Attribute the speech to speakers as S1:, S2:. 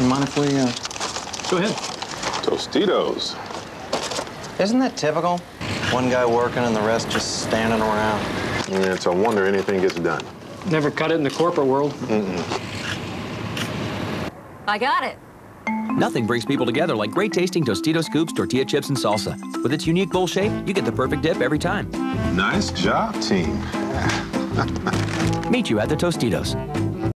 S1: you mind if we, uh...
S2: Go ahead.
S3: Tostitos.
S1: Isn't that typical? One guy working and the rest just standing around.
S3: Yeah, it's a wonder anything gets done.
S2: Never cut it in the corporate world.
S4: I got it.
S5: Nothing brings people together like great tasting Tostito Scoops, tortilla chips, and salsa. With its unique bowl shape, you get the perfect dip every time.
S3: Nice job, team.
S5: Meet you at the Tostitos.